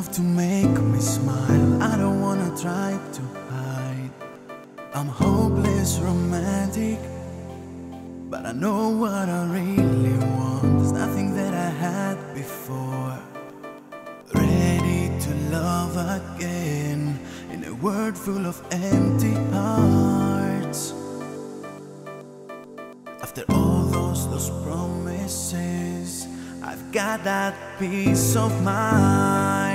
enough to make me smile. I don't wanna try to hide. I'm hopeless romantic, but I know what I really want. There's nothing that I had before. Ready to love again in a world full of empty hearts. After all those those promises, I've got that peace of mind.